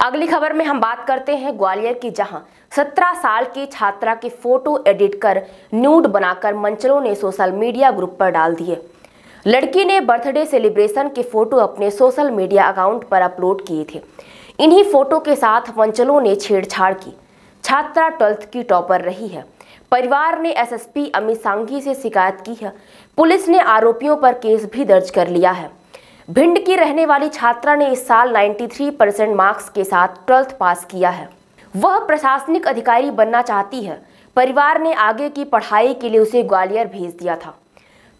अगली खबर में हम बात करते हैं ग्वालियर की, जहाँ 17 साल की छात्रा की फ़ोटो एडिट कर न्यूड बनाकर मंचलों ने सोशल मीडिया ग्रुप पर डाल दिए। लड़की ने बर्थडे सेलिब्रेशन के फ़ोटो अपने सोशल मीडिया अकाउंट पर अपलोड किए थे। इन्हीं फ़ोटो के साथ मंचलों ने छेड़छाड़ की। छात्रा ट्वेल्थ की टॉपर रही है। परिवार ने एसएसपी अमित सांघी से शिकायत की है। पुलिस ने आरोपियों पर केस भी दर्ज कर लिया है। भिंड की रहने वाली छात्रा ने इस साल 93 परसेंट मार्क्स के साथ ट्वेल्थ पास किया है। वह प्रशासनिक अधिकारी बनना चाहती है। परिवार ने आगे की पढ़ाई के लिए उसे ग्वालियर भेज दिया था।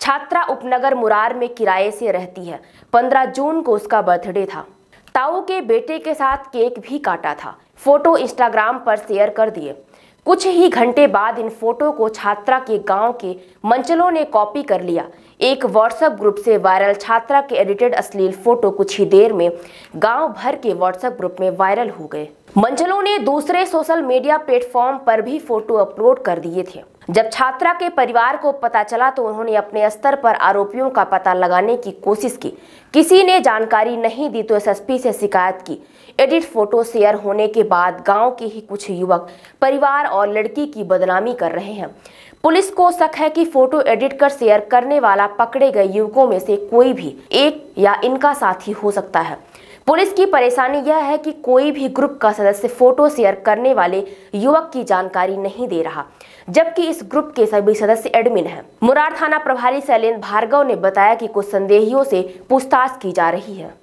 छात्रा उपनगर मुरार में किराए से रहती है। 15 जून को उसका बर्थडे था। ताऊ के बेटे के साथ केक भी काटा था। फ़ोटो इंस्टाग्राम पर शेयर कर दिए। कुछ ही घंटे बाद इन फ़ोटो को छात्रा के गाँव के मंचलों ने कॉपी कर लिया। एक व्हाट्सएप ग्रुप से वायरल छात्रा के एडिटेड अश्लील फ़ोटो कुछ ही देर में गाँव भर के व्हाट्सएप ग्रुप में वायरल हो गए। मंचलों ने दूसरे सोशल मीडिया प्लेटफॉर्म पर भी फ़ोटो अपलोड कर दिए थे। जब छात्रा के परिवार को पता चला तो उन्होंने अपने स्तर पर आरोपियों का पता लगाने की कोशिश की। किसी ने जानकारी नहीं दी तो एसएसपी से शिकायत की। एडिट फ़ोटो शेयर होने के बाद गाँव के ही कुछ युवक, परिवार और लड़की की बदनामी कर रहे हैं। पुलिस को शक है कि फ़ोटो एडिट कर शेयर करने वाला पकड़े गए युवकों में से कोई भी एक या इनका साथी हो सकता है। पुलिस की परेशानी यह है कि कोई भी ग्रुप का सदस्य फ़ोटो शेयर करने वाले युवक की जानकारी नहीं दे रहा, जबकि इस ग्रुप के सभी सदस्य एडमिन हैं। मुरार थाना प्रभारी शैलेन्द्र भार्गव ने बताया कि कुछ संदेहियों से पूछताछ की जा रही है